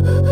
Ha ha ha!